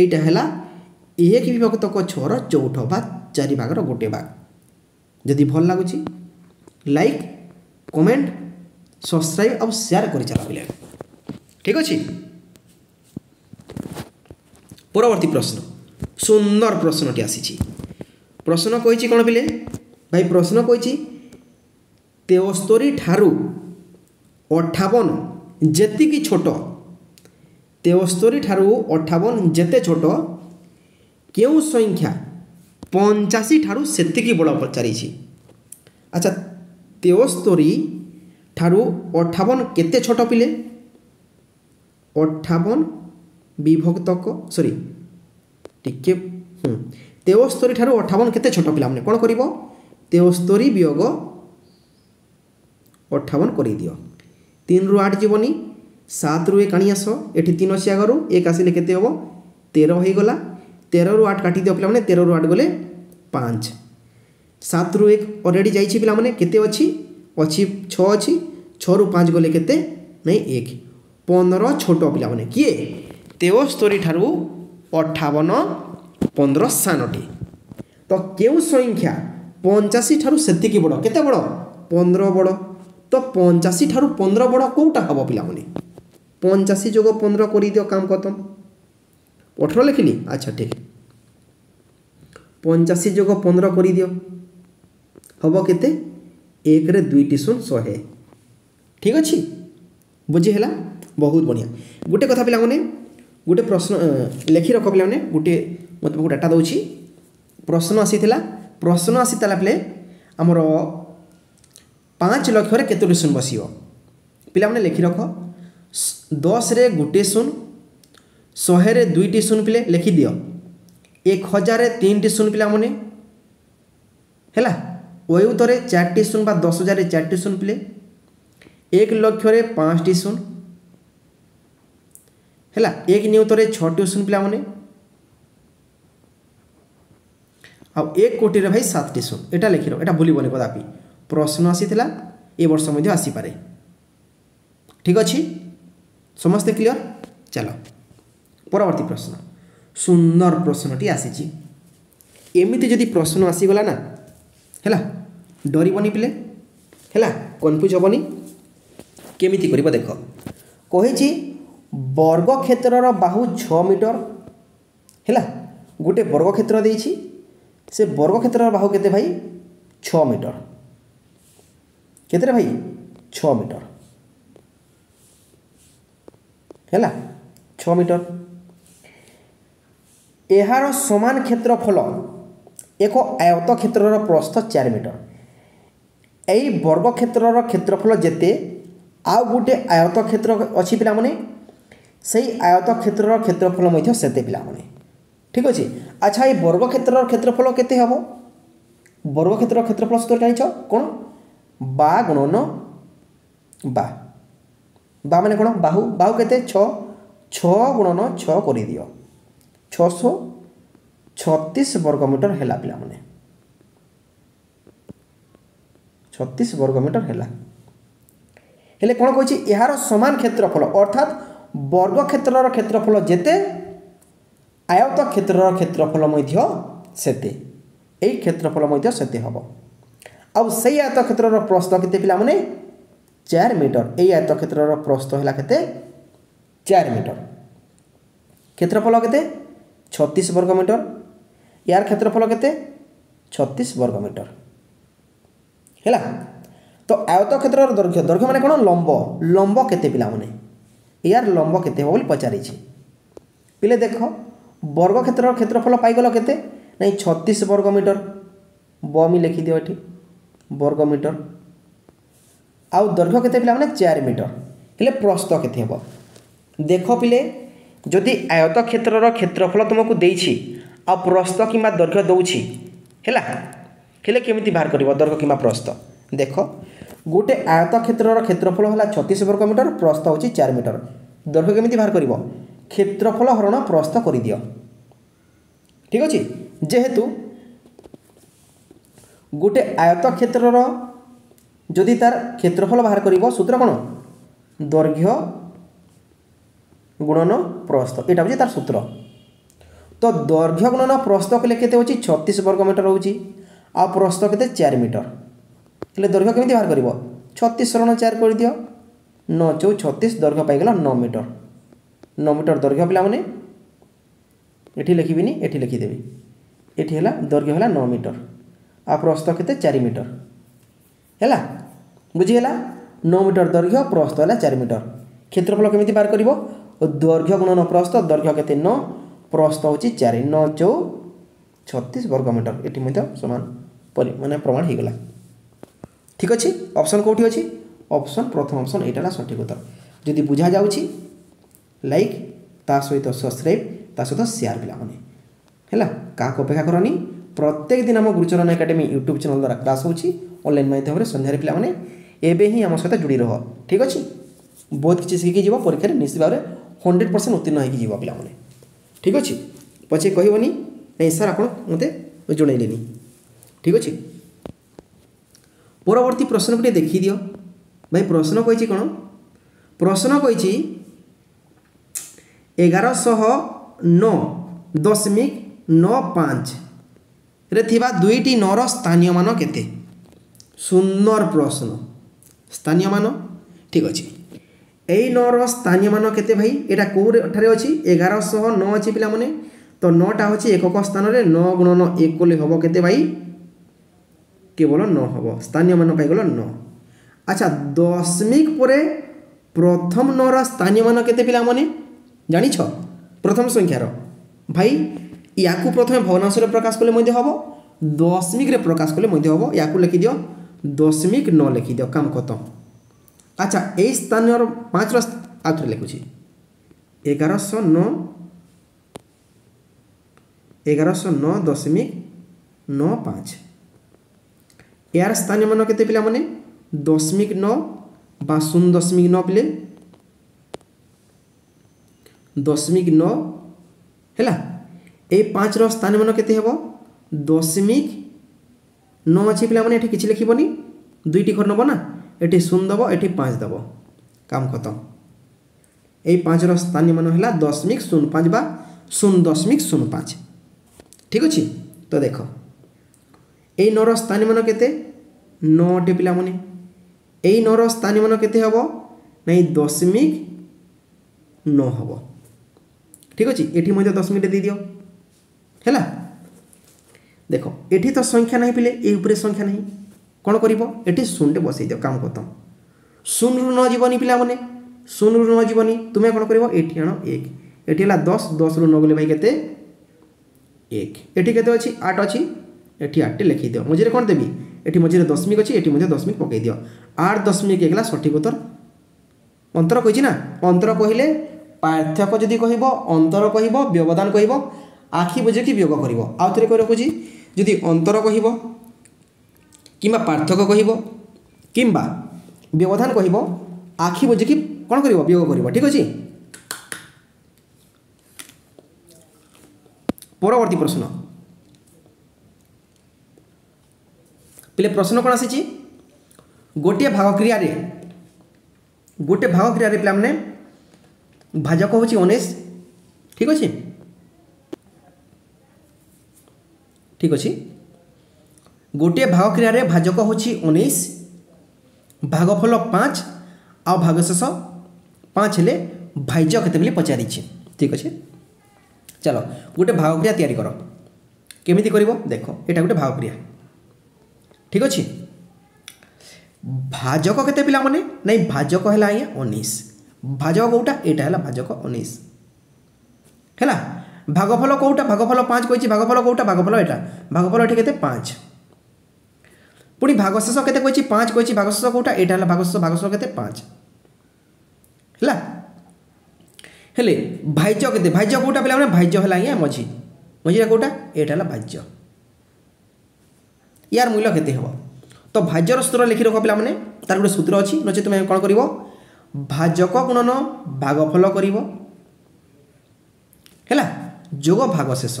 এইটা হল এক বিভাগ তক ছর চৌঠ বা চারি ভাগর গোটে ভাগ যদি ভাল লাগুছি লাইক কমেন্ট সবসক্রাইব আউ সেয়ার করে চালা পিলা ঠিক আছে পরবর্তী প্রশ্ন সুন্দর প্রশ্নটি আসিছি প্রশ্ন কইছি কোণ পিলে ভাই প্রশ্ন কইছি ତେସ୍ତରୀ ଠାରୁ ଅଠାବନ ଯେତିକି ଛୋଟ ତେସ୍ତରୀ ଠାରୁ ଅଠାବନ ଯେତେ ଛୋଟ କେଉଁ ସଂଖ୍ୟା ପଞ୍ଚାଅଶୀ ଠାରୁ ସେତିକି ବଡ଼ ପଚାରିଛି ଆଚ୍ଛା ତେସ୍ତରୀ ଠାରୁ ଅଠାବନ କେତେ ଛୋଟ ପିଲେ ଅଠାବନ ବିଭକ୍ତକ ସରି ଟିକେ ତେସ୍ତରୀ ଠାରୁ ଅଠାବନ କେତେ ଛୋଟ ପିଲାମାନେ କ'ଣ କରିବ ତେସ୍ତରୀ ବିୟୋଗ ଅଠାବନ କରିଦିଅ ତିନିରୁ ଆଠ ଯିବନି ସାତରୁ ଏକ ଆଣି ଆସ ଏଠି ତିନି ଅଛି ଆଗରୁ ଏକ ଆସିଲେ କେତେ ହେବ ତେର ହୋଇଗଲା ତେରରୁ ଆଠ କାଟିଦିଅ ପିଲାମାନେ ତେରରୁ ଆଠ ଗଲେ ପାଞ୍ଚ ସାତରୁ ଏକ ଅଲରେଡ଼ି ଯାଇଛି ପିଲାମାନେ କେତେ ଅଛି ଅଛି ଛଅ ଅଛି ଛଅରୁ ପାଞ୍ଚ ଗଲେ କେତେ ନାଇଁ ଏକ ପନ୍ଦର ଛୋଟ ପିଲାମାନେ କିଏ ତେସ୍ତରୀ ଠାରୁ ଅଠାବନ ପନ୍ଦର ସାନଟି ତ କେଉଁ ସଂଖ୍ୟା ପଞ୍ଚାଅଶୀ ଠାରୁ ସେତିକି ବଡ଼ କେତେ ବଡ଼ ପନ୍ଦର ବଡ଼ ତ ପଞ୍ଚାଅଶୀ ଠାରୁ ପନ୍ଦର ବଡ଼ କେଉଁଟା ହେବ ପିଲାମାନେ ପଞ୍ଚାଅଶୀ ଯୋଗ ପନ୍ଦର କରିଦିଅ କାମ ଖତମ ଅଠର ଲେଖିଲି ଆଚ୍ଛା ଠିକ୍ ପଞ୍ଚାଅଶୀ ଯୋଗ ପନ୍ଦର କରିଦିଅ ହେବ କେତେ ଏକରେ ଦୁଇଟି ଶୂନ ଶହେ ଠିକ୍ ଅଛି ବୁଝିହେଲା ବହୁତ ବଢ଼ିଆ ଗୋଟେ କଥା ପିଲାମାନେ ଗୋଟେ ପ୍ରଶ୍ନ ଲେଖି ରଖ ପିଲାମାନେ ଗୋଟେ ମୁଁ ତୁମକୁ ଡାଟା ଦେଉଛି ପ୍ରଶ୍ନ ଆସିଥିଲା ପ୍ରଶ୍ନ ଆସିଥିଲା ବେଲେ ଆମର पाँच लक्ष रोटे शून बस पाने लिखि रख दस रे गोटे शून शहे दुईटी शून पे लिखि दि एक हजार तीन टी शून पाने है वयुतरे चार शून बा दस हजार चार शून पे एक लक्ष टी शून है एक निउतरे छटी शून पाने आ एक कोटी रे भाई सात टी शून यटा लिखि यहाँ भूल कदापी ପ୍ରଶ୍ନ ଆସିଥିଲା ଏ ବର୍ଷ ମଧ୍ୟ ଆସିପାରେ ଠିକ୍ ଅଛି ସମସ୍ତେ କ୍ଲିଅର୍ ଚାଲ ପରବର୍ତ୍ତୀ ପ୍ରଶ୍ନ ସୁନ୍ଦର ପ୍ରଶ୍ନଟି ଆସିଛି ଏମିତି ଯଦି ପ୍ରଶ୍ନ ଆସିଗଲା ନା ହେଲା ଡରିବନି ପିଲେ ହେଲା କନଫ୍ୟୁଜ୍ ହେବନି କେମିତି କରିବ ଦେଖ କହିଛି ବର୍ଗକ୍ଷେତ୍ରର ବାହୁ ଛଅ ମିଟର ହେଲା ଗୋଟେ ବର୍ଗକ୍ଷେତ୍ର ଦେଇଛି ସେ ବର୍ଗକ୍ଷେତ୍ରର ବାହୁ କେତେ ଭାଇ ଛଅ ମିଟର କେତେଟା ଭାଇ ଛଅ ମିଟର ହେଲା ଛଅ ମିଟର ଏହାର ସମାନ କ୍ଷେତ୍ରଫଳ ଏକ ଆୟତ କ୍ଷେତ୍ରର ପ୍ରସ୍ଥ ଚାରି ମିଟର ଏହି ବର୍ଗ କ୍ଷେତ୍ରର କ୍ଷେତ୍ରଫଳ ଯେତେ ଆଉ ଗୋଟିଏ ଆୟତ କ୍ଷେତ୍ର ଅଛି ପିଲାମାନେ ସେଇ ଆୟତ କ୍ଷେତ୍ରର କ୍ଷେତ୍ରଫଳ ମଧ୍ୟ ସେତେ ପିଲାମାନେ ଠିକ୍ ଅଛି ଆଚ୍ଛା ଏଇ ବର୍ଗକ୍ଷେତ୍ରର କ୍ଷେତ୍ରର କ୍ଷେତ୍ରଫଳ କେତେ ହେବ ବର୍ଗକ୍ଷେତ୍ରର କ୍ଷେତ୍ରର କ୍ଷେତ୍ରଫଳ ସୂତ୍ର ଜାଣିଛ କ'ଣ বা গুণন বা বা মানে কোণ বাহু বাহু কেতে ছ ছ গুণন ছ করে দিও ছশো ছত্রিশ বর্গমিটর হেলা পিলামানে ছত্রিশ বর্গমিটর হেলা ହେଲେ କ'ଣ କହିଛି ଏହାର ସମାନ କ୍ଷେତ୍ରଫଳ ଅର୍ଥାତ୍ ବର୍ଗ କ୍ଷେତ୍ରର କ୍ଷେତ୍ରଫଳ ଯେତେ ଆୟତ କ୍ଷେତ୍ରର କ୍ଷେତ୍ରଫଳ ମଧ୍ୟ ସେତେ ଏଇ କ୍ଷେତ୍ରଫଳ ମଧ୍ୟ ସେତେ ହେବ ଆଉ ସେଇ ଆୟତ କ୍ଷେତ୍ରର ପ୍ରସ୍ତ କେତେ ପିଲାମାନେ ଚାରି ମିଟର ଏଇ ଆୟତ କ୍ଷେତ୍ରର ପ୍ରସ୍ତ ହେଲା କେତେ ଚାରି ମିଟର କ୍ଷେତ୍ରଫଳ କେତେ ଛତିଶ ବର୍ଗ ମିଟର ଏହାର କ୍ଷେତ୍ରଫଳ କେତେ ଛତିଶ ବର୍ଗ ମିଟର ହେଲା ତ ଆୟତ କ୍ଷେତ୍ରର ଦୈର୍ଘ୍ୟ ଦୈର୍ଘ୍ୟ ମାନେ କ'ଣ ଲମ୍ବ ଲମ୍ବ କେତେ ପିଲାମାନେ ଏହାର ଲମ୍ବ କେତେ ହେବ ବୋଲି ପଚାରିଛି ପିଲେ ଦେଖ ବର୍ଗ କ୍ଷେତ୍ରର କ୍ଷେତ୍ରଫଳ ପାଇଗଲ କେତେ ନାଇଁ ଛତିଶ ବର୍ଗ ମିଟର ବମି ଲେଖିଦିଅ ଏଠି বর্গ মিটর আৈর্ঘ্য কেতে পিলা মানে চার মিটর হলে প্রস্ত কেতে হব দেখ পিলে যদি আয়ত ক্ষেত্রর ক্ষেত্রফল তোমাকে দিয়েছি আস্ত কিংবা দৈর্ঘ্য দৌছি ହେଲା ହେଲେ କେମିତି ବାହାର କରିବ ଦୈର୍ଘ୍ୟ କିମ୍ବା ପ୍ରସ୍ତ ଦେଖ ଗୋଟେ ଆୟତ କ୍ଷେତ୍ରର କ୍ଷେତ୍ରଫଳ ହେଲା ଛତିଶ ବର୍ଗ ମିଟର ପ୍ରସ୍ତ ହେଉଛି ଚାରି ମିଟର ଦୈର୍ଘ୍ୟ କେମିତି ବାହାର କରିବ କ୍ଷେତ୍ରଫଳ ହରଣ ପ୍ରସ୍ତ କରିଦିଅ ଠିକ୍ ଅଛି ଯେହେତୁ গোটে আয়ত ক্ষেত্রর যদি তার ক্ষেত্রফল বাহার করব সূত্র কোণ দৈর্ঘ্য গুণন প্রস্থ এটা হচ্ছে তার সূত্র তো দৈর্ঘ্য গুণন প্রস্থ কলে কেতে হচ্ছে ছত্রিশ বর্গ মিটর হচ্ছে আস্থ কেতে চারি মিটর তাহলে দৈর্ঘ্য কেমি বাহার করব ছত্রিশ সরণ চার করে দিও ন চৌ ছত্রিশ দৈর্ঘ্য পাইগল ন মিটর ন মিটর দৈর্ঘ্য পিলা মানে এটি লিখবিনি এটি লিখিদেবি এটি হল দৈর্ঘ্য হল ন মিটর ଆଉ ପ୍ରସ୍ତ କେତେ ଚାରି ମିଟର ହେଲା ବୁଝିଗଲା ନଅ ମିଟର ଦୈର୍ଘ୍ୟ ପ୍ରସ୍ତ ହେଲା ଚାରି ମିଟର କ୍ଷେତ୍ରଫଳ କେମିତି ବାହାର କରିବ ଦୈର୍ଘ୍ୟ ଗୁଣନ ପ୍ରସ୍ତ ଦୈର୍ଘ୍ୟ କେତେ ନଅ ପ୍ରସ୍ତ ହେଉଛି ଚାରି ନଅ ଚଉ ଛତିଶ ବର୍ଗ ମିଟର ଏଠି ମଧ୍ୟ ସମାନ ପରି ମାନେ ପ୍ରମାଣ ହୋଇଗଲା ଠିକ୍ ଅଛି ଅପସନ୍ କେଉଁଠି ଅଛି ଅପସନ୍ ପ୍ରଥମ ଅପସନ୍ ଏଇଟା ହେଲା ସଠିକ୍ ଉତ୍ତର ଯଦି ବୁଝାଯାଉଛି ଲାଇକ୍ ତା ସହିତ ସବସ୍କ୍ରାଇବ୍ ତା ସହିତ ସେୟାର ପିଲାମାନେ ହେଲା କାହାକୁ ଅପେକ୍ଷା କରନି প্রত্যেক দিন আমার গুরুচরণ একাডেমি ইউট্যুব চ্যানেল দ্বারা ক্লাস হচ্ছে অনলাইন মাধ্যমে সন্ধ্যার পিলামানে এবে হি আমার সহ যোড়ি রহ ঠিক আছে ବହୁତ କିଛି ଶିଖିକି ଯିବ ପରୀକ୍ଷାରେ ନିଶ୍ଚିତ ଭାବରେ ହଣ୍ଡ୍ରେଡ଼ ପରସେଣ୍ଟ ଉତ୍ତୀର୍ଣ୍ଣ ହୋଇକି ଯିବ ପିଲାମାନେ ଠିକ୍ ଅଛି ପଛେ କହିବନି ନାଇଁ ସାର୍ ଆପଣ ମୋତେ ଜଣାଇଲେନି ଠିକ୍ ଅଛି ପରବର୍ତ୍ତୀ ପ୍ରଶ୍ନକୁ ଟିକେ ଦେଖିଦିଅ ଭାଇ ପ୍ରଶ୍ନ କହିଛି କ'ଣ ପ୍ରଶ୍ନ କହିଛି ଏଗାରଶହ ନଅ ଦଶମିକ ନଅ ପାଞ୍ଚ ରେ ଥିବା ଦୁଇଟି ନଅର ସ୍ଥାନୀୟ ମାନ କେତେ ସୁନ୍ଦର ପ୍ରଶ୍ନ ସ୍ଥାନୀୟ ମାନ ଠିକ୍ ଅଛି ଏଇ ନଅର ସ୍ଥାନୀୟ ମାନ କେତେ ଭାଇ ଏଇଟା କେଉଁଠାରେ ଅଛି ଏଗାରଶହ ନଅ ଅଛି ପିଲାମାନେ ତ ନଅଟା ହେଉଛି ଏକକ ସ୍ଥାନରେ ନଅ ଗୁଣ ନଅ ଏକ କଲେ ହେବ କେତେ ଭାଇ କେବଳ ନଅ ହେବ ସ୍ଥାନୀୟ ମାନ ପାଇଗଲ ନଅ ଆଚ୍ଛା ଦଶମିକ ପରେ ପ୍ରଥମ ନଅର ସ୍ଥାନୀୟ ମାନ କେତେ ପିଲାମାନେ ଜାଣିଛ ପ୍ରଥମ ସଂଖ୍ୟାର ଭାଇ ইয়াকু প্রথমে ভগ্নাংশরে প্রকাশ করলে মধ্যে হব দশমিকরে প্রকাশ করলে মধ্যে হব ইয়াকু লিখি দিও দশমিক ন লিখি দিও কাম কত আচ্ছা এই স্থানীয় পাঁচর আউথরে লিখুছি এগারোশো ন এগারোশো ন দশমিক ন পাঁচ এর স্থানীয় মান কেতে পিলা মানে দশমিক ন বা শূন্য দশমিক ন পিলে দশমিক ন হেলা এই ପାଞ୍ଚର ସ୍ଥାନ ମାନ କେତେ ହେବ ଦଶମିକ ନଅ ଅଛି ପିଲାମାନେ ଏଠି କିଛି ଲେଖିବନି ଦୁଇଟି ଘର ନେବ ନା ଏଠି ଶୂନ ଦେବ ଏଠି ପାଞ୍ଚ ଦେବ କାମ ଖତମ এই পাঁচর স্থানীয় মান হল দশমিক শূন্য পাঁচ বা শূন্য দশমিক শূন্য পাঁচ ঠিক আছে তো দেখ এই নর স্থানীয় মান কেতে নটে পিলা মানে এই নর স্থানীয় মান কেতে হব না দশমিক ন হব ঠিক আছে এটি মধ্যে দশমিকটা দিয়ে দিও ହେଲା ଦେଖ ଏଠି ତ ସଂଖ୍ୟା ନାହିଁ ପିଲେ ଏ ଉପରେ ସଂଖ୍ୟା ନାହିଁ କ'ଣ କରିବ ଏଠି ଶୂନଟେ ବସେଇଦିଅ କାମ ଖତମ ଶୂନରୁ ନ ଯିବନି ପିଲାମାନେ ଶୂନରୁ ନ ଯିବନି ତୁମେ କ'ଣ କରିବ ଏଠି ଆଣ ଏକ ଏଠି ହେଲା ଦଶ ଦଶରୁ ନ ଗଲେ ଭାଇ କେତେ ଏକ ଏଠି କେତେ ଅଛି ଆଠ ଅଛି ଏଠି ଆଠଟି ଲେଖିଦିଅ ମଝିରେ କ'ଣ ଦେବି ଏଠି ମଝିରେ ଦଶମିକ ଅଛି ଏଠି ମଧ୍ୟ ଦଶମିକ ପକାଇ ଦିଅ ଆଠ ଦଶମିକ ଏକ ହେଲା ସଠିକ ଉତ୍ତର ଅନ୍ତର କହିଛି ନା ଅନ୍ତର କହିଲେ ପାର୍ଥକ୍ୟ ଯଦି କହିବ ଅନ୍ତର କହିବ ବ୍ୟବଧାନ କହିବ ଆଖି ବୁଝିକି ବିୟୋଗ କରିବ ଆଉ ଥରେ କହି ରଖୁଛି ଯଦି ଅନ୍ତର କହିବ କିମ୍ବା ପାର୍ଥକ୍ୟ କହିବ କିମ୍ବା ବ୍ୟବଧାନ କହିବ ଆଖି ବୁଝିକି କ'ଣ କରିବ ବିୟୋଗ କରିବ ଠିକ୍ ଅଛି ପରବର୍ତ୍ତୀ ପ୍ରଶ୍ନ ପିଲେ ପ୍ରଶ୍ନ କ'ଣ ଆସିଛି ଗୋଟିଏ ଭାଗ କ୍ରିୟାରେ ଗୋଟିଏ ଭାଗ କ୍ରିୟାରେ ପିଲାମାନେ ଭାଜକ ହେଉଛି ଉଣେଇଶ ଠିକ୍ ଅଛି ঠিক ଅଛି ଗୋଟିଏ ଭାଗ କ୍ରିୟାରେ ଭାଜକ ହେଉଛି ଉଣେଇଶ ଭାଗଫଲ ପାଞ୍ଚ ଆଉ ଭାଗଶେଷ ପାଞ୍ଚ ହେଲେ ଭାଜ୍ୟ କେତେ ବୋଲି ପଚାରିଛି ଠିକ୍ ଅଛି ଚାଲ ଗୋଟେ ଭାଗ କ୍ରିୟା ତିଆରି କର କେମିତି କରିବ ଦେଖ ଏଇଟା ଗୋଟେ ଭାଗ କ୍ରିୟା ଠିକ୍ ଅଛି ଭାଜକ କେତେ ପିଲାମାନେ ନାଇଁ ଭାଜକ ହେଲା ଆଜ୍ଞା ଉଣେଇଶ ଭାଜକ କେଉଁଟା ଏଇଟା ହେଲା ଭାଜକ ଉଣେଇଶ ହେଲା ভাগফল কোটা ভাগফল পাঁচ কইছি ভাগফল কোটা ভাগফল এটা ভাগফল এটি কেতে পাঁচ পুনি ভাগশেষ কেতে কইছি পাঁচ কইছি ভাগশেষ কোটা এটা হল ভাগশেষ ভাগশেষ কেতে পাঁচ ହେଲା ହେଲେ ଭାଇଜ କେତେ ଭାଇଜ କେଉଁଟା ପିଲାମାନେ ଭାଇଜ ହେଲା ଆଜ୍ଞା ମଝି ମଝିଟା କେଉଁଟା ଏଇଟା ହେଲା ଭାଜ୍ୟ ୟାର ମୂଲ୍ୟ କେତେ ହେବ ତ ଭାଜ୍ୟର ସୂତ୍ର ଲେଖି ରଖ ପିଲାମାନେ ତାର ଗୋଟେ ସୂତ୍ର ଅଛି ନଚେତ୍ ତୁମେ କ'ଣ କରିବ ଭାଜକ ଗୁଣନ ଭାଗଫଲ କରିବ ହେଲା যোগ ভাগ শেষ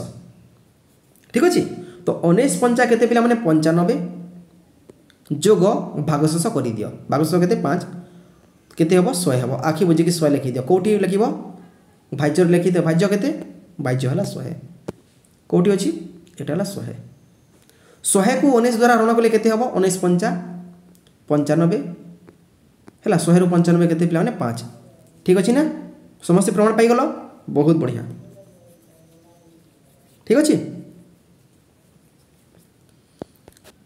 ঠিক আছে তো উনিশ পঞ্চা কেতে পিলা মানে পঞ্চানবে যোগ ভাগ শেষ করিদিও ভাগ শেষ কেতে পাঁচ কেতে হব শহে হব আখি বুঝিকি শহে লেখিদিও কোটি লেখিব ভাজ্যর লেখিদিও ভাজ্য কেতে ভাজ্য হল শহে কোটি অছি এটা হল শহে শহেকু উনিশ দ্বারা ঋণ কলে কেতে হব উনিশ পঞ্চা পঞ্চানবে ହେଲା ଶହେରୁ ପଞ୍ଚାନବେ କେତେ ପିଲାମାନେ ପାଞ୍ଚ ଠିକ୍ ଅଛି ନା ସମସ୍ତେ ପ୍ରମାଣ ପାଇଗଲ ବହୁତ ବଢ଼ିଆ ঠিক ଅଛି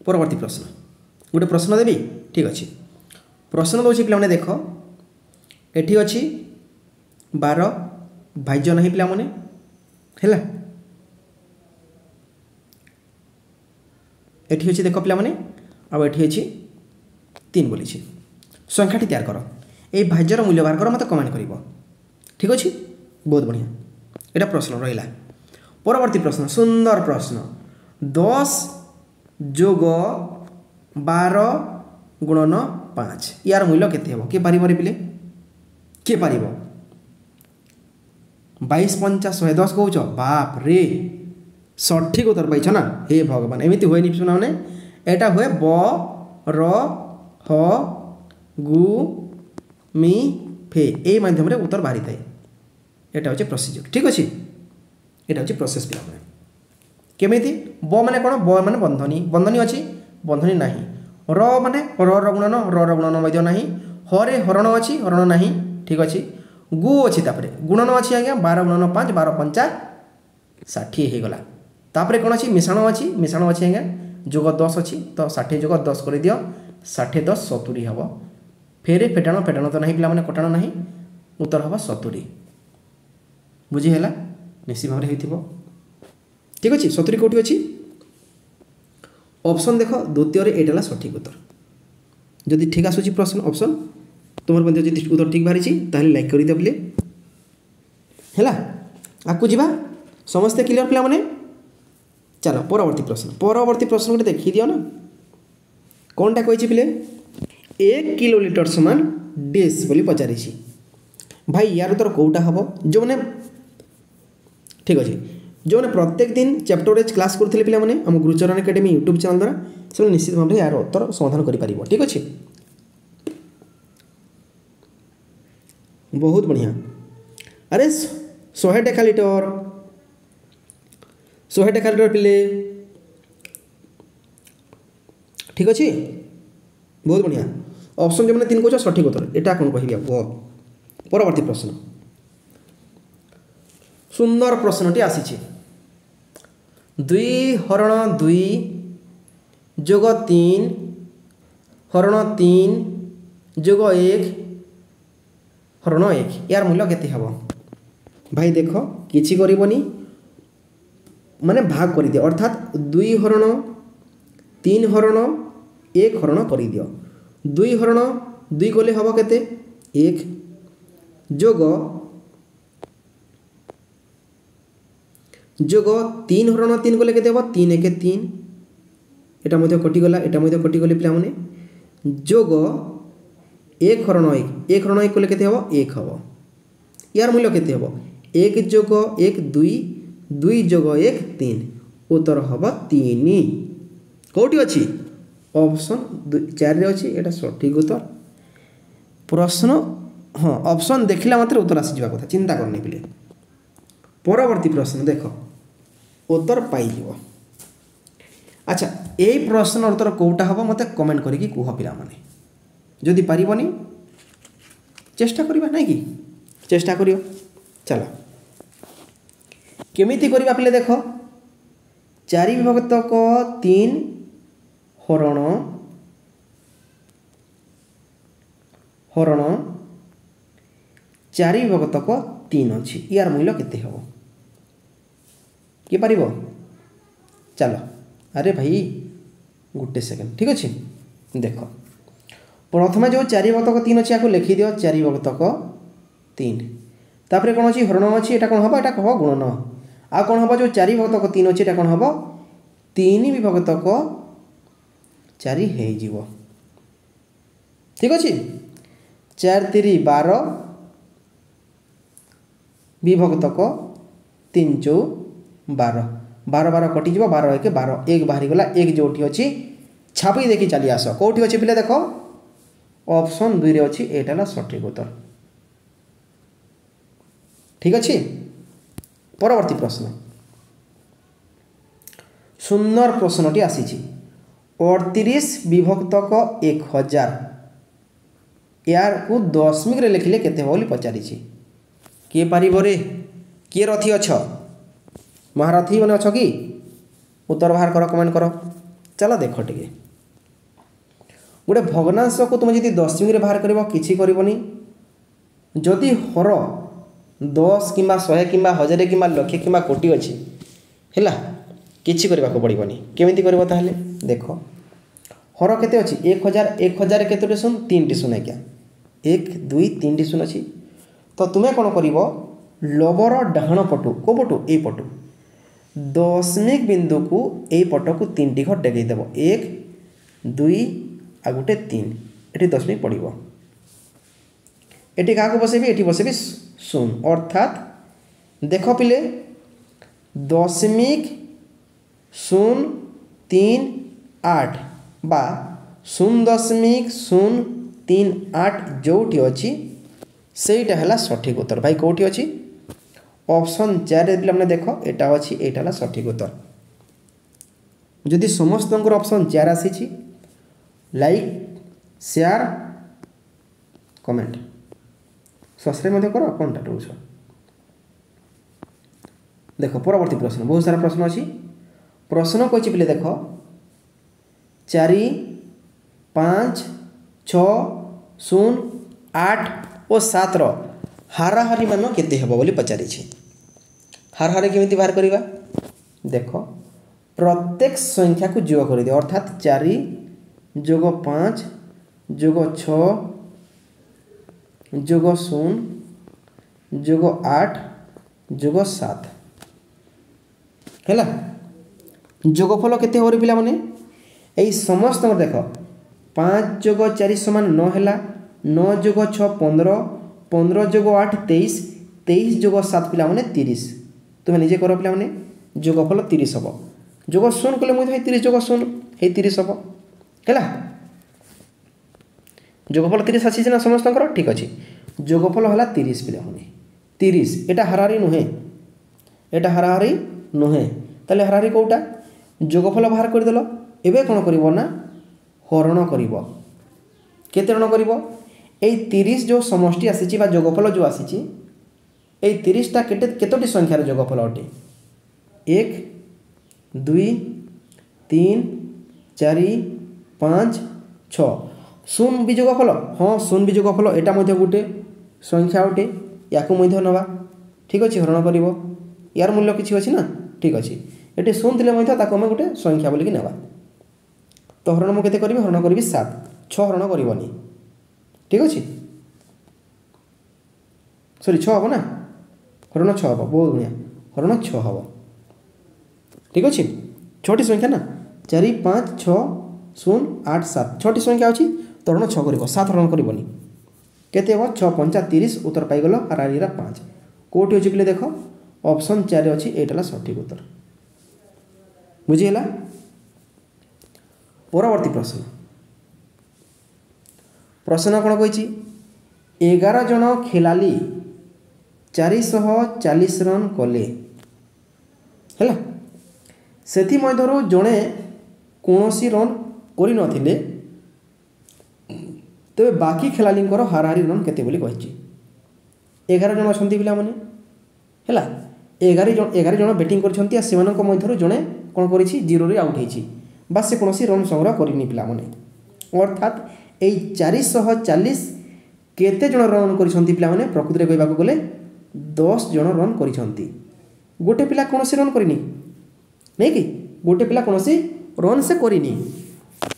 ପରବର୍ତ୍ତୀ ପ୍ରଶ୍ନ ଗୋଟେ ପ୍ରଶ୍ନ ଦେବି ଠିକ୍ ଅଛି ପ୍ରଶ୍ନ ଦେଉଛି ପିଲାମାନେ ଦେଖ ଏଠି ଅଛି ବାର ଭାଜ୍ୟ ନାହିଁ ପିଲାମାନେ ହେଲା ଏଠି ଅଛି ଦେଖ ପିଲାମାନେ ଆଉ ଏଠି ଅଛି ତିନି ବୋଲିଛି ସଂଖ୍ୟାଟି ତିଆରି କର এই ভাজ্যর মূল্য বার কর মতো কমেন্ট করব ঠিক আছে বহুত বঢ়িয়া এটা প্রশ্ন রহলা পরবর্তী প্রশ্ন সুন্দর প্রশ্ন দশ যোগ বার গুণন পাঁচ ইয়ার মূল্য কেতে হব কে পারিব রে পিলে কে পারিব বাইশ পঞ্চাশ শহে দশ কৌছ বাপ রে সঠিক উত্তর পাইছ না হে ভগবান এমিতি হুয়ে নি শুনে এটা হুয়ে ব র হ গু মি ফে এই মাধ্যমে উত্তর বাহারি থাকে এটা হচ্ছে প্রসিজর ঠিক আছে এটা হচ্ছে প্রসেস ডিয়াগ্রাম কেমিতি ব মানে কোণ ব মানে বন্ধনী বন্ধনী অছি বন্ধনী না র মানে র রগুণন র রগুণন মধ্য না হরে হরণ অছি হরণ না ঠিক অছি গু অছি তাপরে গুণন অছি আজ্ঞা বার গুণন পাঁচ বার পঞ্চা ষাঠিয়ে হয়ে গলা তাপরে কোণ অছি মিশ্রণ অছি মিশ্রণ অছি আজ্ঞা যোগ দশ অছি তো ষাঠিয়ে যোগ দশ করে দিও ষাঠিয়ে দশ সতুরি হব ফেরে ফেটাণ ফেটাণ তো না পিলা মানে কটাণ না উত্তর হব সতুরি বুঝিহেলা ନିଶ୍ଚିତ ଭାବରେ ହୋଇଥିବ ଠିକ୍ ଅଛି ସତୁରି କେଉଁଠି ଅଛି অপশন দেখ দ্বিতীয়রে এটা হল সঠিক উত্তর যদি ঠিক আসুচি প্রশ্ন অপশন তোমার মধ্যে যদি উত্তর ঠিক বাহারিছি তাহলে লাইক করে দেবলে হেলা আকু যা সমস্তে ক্লিয়ার পিলা মানে চাল পরবর্তী প্রশ্ন পরবর্তী প্রশ্ন গোটে দেখি দিও না কোনটা কইছি পিলে এক কিলোলিটর সমান ডিশ বলে পচারিছি ভাই ইয়ার উত্তর কোটা হব যে ঠিক আছে ଯେଉଁମାନେ ପ୍ରତ୍ୟେକ ଦିନ ଚାପ୍ଟର ୱାଇଜ୍ କ୍ଲାସ୍ କରୁଥିଲେ ପିଲାମାନେ ଆମ ଗୁରୁଚରଣ ଏକାଡେମୀ ୟୁଟ୍ୟୁବ୍ ଚ୍ୟାନେଲ୍ ଦ୍ୱାରା ସେମାନେ ନିଶ୍ଚିତ ଭାବରେ ଏହାର ଉତ୍ତର ସମାଧାନ କରିପାରିବ ଠିକ୍ ଅଛି ବହୁତ ବଢ଼ିଆ ଆରେ ଶହେ ଟେକା ଲିଟର ଶହେ ଟେକା ଲିଟର ପିଲେ ଠିକ୍ ଅଛି ବହୁତ ବଢ଼ିଆ ଅପସନ୍ ଯେଉଁମାନେ ତିନି କହୁଛ ସଠିକ୍ ଉତ୍ତର ଏଇଟା କ'ଣ କହିବି ଆଉ ପରବର୍ତ୍ତୀ ପ୍ରଶ୍ନ সুন্দর প্রশ্নটি আসিছে দুই হরণ দুই যোগ তিন হরণ তিন যোগ এক হরণ এক ইয়ার মূল্য কেতে হব ভাই দেখ কিছু করবনি মানে ভাগ করে দিও অর্থাৎ দুই হরণ তিন হরণ এক হরণ করে দিও দুই হরণ দুই কলে হব কেতে এক যোগ যোগ তিন হরণ তিন গলে কেতে হব তিন একে তিন এটা মধ্যে কটিগলা এটা মধ্যে কটিগলি পিলামানে যোগ এক হরণ এক এক হরণ এক কলে কেতে হব এক হব ইয়ার মূল্য কেতে হব এক যোগ এক দুই দুই যোগ এক তিন উত্তর হব তিন কোটি অছি অপশন দুই চারিরে অছি এটা সঠিক উত্তর প্রশ্ন হ্যাঁ অপশন দেখিলা মাত্র উত্তর আসিযা কথা চিন্তা করনি বলে পরবর্তী প্রশ্ন দেখো ଉତ୍ତର ପାଇଯିବ ଆଚ୍ଛା ଏଇ ପ୍ରଶ୍ନର ଉତ୍ତର କେଉଁଟା ହେବ ମୋତେ କମେଣ୍ଟ କରିକି କୁହ ପିଲାମାନେ ଯଦି ପାରିବନି ଚେଷ୍ଟା କରିବା ନାହିଁ କି ଚେଷ୍ଟା କରିବ ଚାଲ କେମିତି କରିବା ପିଲେ ଦେଖ ଚାରି ବିଭକ୍ତକ ତିନି ହରଣ ହରଣ ଚାରି ବିଭକ୍ତକ ତିନି ଅଛି ୟାର ମୂଲ୍ୟ କେତେ ହେବ କିଏ ପାରିବ ଚାଲ ଆରେ ଭାଇ ଗୋଟେ ସେକେଣ୍ଡ ଠିକ୍ ଅଛି ଦେଖ ପ୍ରଥମେ ଯେଉଁ ଚାରି ବତକ ତିନି ଅଛି ଏହାକୁ ଲେଖିଦିଅ ଚାରି ବତକ ତିନି ତାପରେ କ'ଣ ଅଛି ହରଣ ଅଛି ଏଇଟା କ'ଣ ହେବ ଏଇଟା ହେବ ଗୁଣନ ଆଉ କ'ଣ ହେବ ଯେଉଁ ଚାରି ବତକ ତିନି ଅଛି ଏଇଟା କ'ଣ ହେବ ତିନି ବିଭକ୍ତକ ଚାରି ହେଇଯିବ ଠିକ୍ ଅଛି ଚାରି ତିରି ବାର ବିଭକ୍ତକ ତିନି ଚଉ ବାର ବାର ବାର କଟିଯିବ ବାର ଏକ ବାର ଏକ ବାହାରିଗଲା ଏକ ଯେଉଁଠି ଅଛି ଛାପିକି ଦେଖି ଚାଲି ଆସ କେଉଁଠି ଅଛି ପିଲା ଦେଖ ଅପସନ୍ ଦୁଇରେ ଅଛି ଏଇଟା ହେଲା ସଠିକ୍ ଉତ୍ତର ଠିକ୍ ଅଛି ପରବର୍ତ୍ତୀ ପ୍ରଶ୍ନ ସୁନ୍ଦର ପ୍ରଶ୍ନଟି ଆସିଛି ଅଡ଼ତିରିଶ ବିଭକ୍ତକ ଏକ ହଜାର ଏହାକୁ ଦଶମିକରେ ଲେଖିଲେ କେତେ ହେବ ବୋଲି ପଚାରିଛି କିଏ ପାରିବରେ କିଏ ରଥି ଅଛ ମହାରଥୀ ମାନେ ଅଛ କି ଉତ୍ତର ବାହାର କର କମେଣ୍ଟ କର ଚାଲ ଦେଖ ଟିକେ ଗୋଟେ ଭଗ୍ନାଂଶକୁ ତୁମେ ଯଦି ଦଶମୀରେ ବାହାର କରିବ କିଛି କରିବନି ଯଦି ହର ଦଶ କିମ୍ବା ଶହେ କିମ୍ବା ହଜାରେ କିମ୍ବା ଲକ୍ଷେ କିମ୍ବା କୋଟି ଅଛି ହେଲା କିଛି କରିବାକୁ ପଡ଼ିବନି କେମିତି କରିବ ତାହେଲେ ଦେଖ ହର କେତେ ଅଛି ଏକ ହଜାର ଏକ ହଜାର কেতোটি শূন্য তিনটি শূন্য ଆଜ୍ଞା ଏକ ଦୁଇ তিনটি শূন্য ଅଛି ତ ତୁମେ କଣ କରିବ ଲବର ଡାହାଣ ପଟୁ କେଉଁ ପଟୁ ଏଇ ପଟୁ দশমিক বিন্দুকু এই পটকু তিনটি ঘর ডেকেই দেব এক দুই আর গোটে তিন এটি দশমিক পড়ব এটি কাহু বসাইবি এটি বসাইবি শূন্য অর্থাৎ দেখ পিলে দশমিক শূন্য তিন আট বা শূন্য দশমিক শূন্য তিন আট যেটি অছি সেইটা হল সঠিক উত্তর ভাই কোটি অছি অপশন চারে দিলে আপনার দেখ এটা অছি এটা হল সঠিক উত্তর যদি সমস্ত অপশন চার আসিছি লাইক সেয়ার কমেন্ট সবসক্রাইব কর কোনটা রোছ দেখ পরবর্তী প্রশ্ন বহু সারা প্রশ্ন অছি প্রশ্ন কইছি বলে দেখ চারি পাঁচ ছ শূন্য আট ও সাতর ହାରାହାରି ମାନ କେତେ ହେବ ବୋଲି ପଚାରିଛି ହାରାହାରି କେମିତି ବାହାର କରିବା ଦେଖ ପ୍ରତ୍ୟେକ ସଂଖ୍ୟାକୁ ଯୋଗ କରିଦିଅ ଅର୍ଥାତ୍ ଚାରି ଯୋଗ ପାଞ୍ଚ ଯୋଗ ଛଅ ଯୋଗ ଶୂନ ଯୋଗ ଆଠ ଯୋଗ ସାତ ହେଲା যোগফল କେତେ ହେବ ପିଲାମାନେ ଏଇ ସମସ୍ତଙ୍କର ଦେଖ ପାଞ୍ଚ ଯୋଗ ଚାରି ସମାନ ନଅ ହେଲା ନଅ ଯୋଗ ଛଅ ପନ୍ଦର ପନ୍ଦର ଯୋଗ ଆଠ ତେଇଶ ତେଇଶ ଯୋଗ ସାତ ପିଲାମାନେ ତିରିଶ ତୁମେ ନିଜେ କର ପିଲାମାନେ যোগফল তিরিশ হব যোগ শূন্য কলে মুই হই তিরিশ যোগ শূন্য এই তিরিশ হব হেলা যোগফল তিরিশ আসিছে না সমস্তর ঠিক আছে যোগফল হলা তিরিশ পিলা মানে তিরিশ এটা হারাহারি নুহে এটা হারাহারি নুহে তাহলে হারাহারি কোটা যোগফল বাহার করেদেল এবে কোণ করব না হরণ করব কেতে হরণ করব এই তিরিশ যে সমষ্টি ଆସିଛି বা যোগফল যে ଆସିଛି এই তিরিশটা কেটে কতটি সংখ্যার যোগফল অটে এক দুই তিন চারি পাঁচ ছ শূন্য বি যোগফল হ্যাঁ শূন্য বি যোগফল এটা মধ্যে গোটে সংখ্যা অটে ইয়াকু মধ্যে নেওয়া ঠিক আছে হরণ করিব ইয়ার মূল্য কিছু অছি না ঠিক আছে এটি শূন্য দিলে মধ্যে তাকে আমি গোটে সংখ্যা বলিকি নেওয়া তো হরণ মু কেতে করবি হরণ করবি সাত ছ হরণ করবনি ଠିକ୍ ଅଛି ସରି ଛଅ ହେବ ନା ହରଣ ଛଅ ହେବ ବହୁତ ବଢ଼ିଆ ହରଣ ଛଅ ହେବ ଠିକ୍ ଅଛି ଛଅଟି ସଂଖ୍ୟା ନା ଚାରି ପାଞ୍ଚ ଛଅ ଶୂନ ଆଠ ସାତ ଛଅଟି ସଂଖ୍ୟା ଅଛି ତରଣ ଛଅ କରିବ ସାତ ହରଣ କରିବନି କେତେ ହେବ ଛଅ ପଞ୍ଚା ତିରିଶ ଉତ୍ତର ପାଇଗଲ ଆର ହାରାହାରିରା ପାଞ୍ଚ କେଉଁଠି ଅଛି କହିଲେ ଦେଖ ଅପସନ୍ ଚାରି ଅଛି ଏଇଟା ହେଲା ସଠିକ୍ ଉତ୍ତର ବୁଝିହେଲା ପରବର୍ତ୍ତୀ ପ୍ରଶ୍ନ ପ୍ରଶ୍ନ କ'ଣ କହିଛି ଏଗାର ଜଣ ଖେଳାଳି ଚାରିଶହ ଚାଳିଶ ରନ୍ କଲେ ହେଲା ସେଥିମଧ୍ୟରୁ ଜଣେ କୌଣସି ରନ୍ କରିନଥିଲେ ତେବେ ବାକି ଖେଳାଳିଙ୍କର ହାରାହାରି ରନ୍ କେତେ ବୋଲି କହିଛି ଏଗାର ଜଣ ଅଛନ୍ତି ପିଲାମାନେ ହେଲା ଏଗାର ଜଣ ଏଗାର ଜଣ ବ୍ୟାଟିଂ କରିଛନ୍ତି ଆଉ ସେମାନଙ୍କ ମଧ୍ୟରୁ ଜଣେ କ'ଣ କରିଛି ଜିରୋରେ ଆଉଟ୍ ହେଇଛି ବା ସେ କୌଣସି ରନ୍ ସଂଗ୍ରହ କରିନି ପିଲାମାନେ ଅର୍ଥାତ୍ এই ଚାରିଶହ ଚାଳିଶ କେତେ ଜଣ ରନ୍ କରିଛନ୍ତି ପିଲାମାନେ ପ୍ରକୃତରେ କହିବାକୁ ଗଲେ ଦଶ ଜଣ ରନ୍ କରିଛନ୍ତି ଗୋଟେ ପିଲା କୌଣସି ରନ୍ କରିନି ନାଇଁ କି ଗୋଟେ ପିଲା କୌଣସି ରନ୍ ସେ କରିନି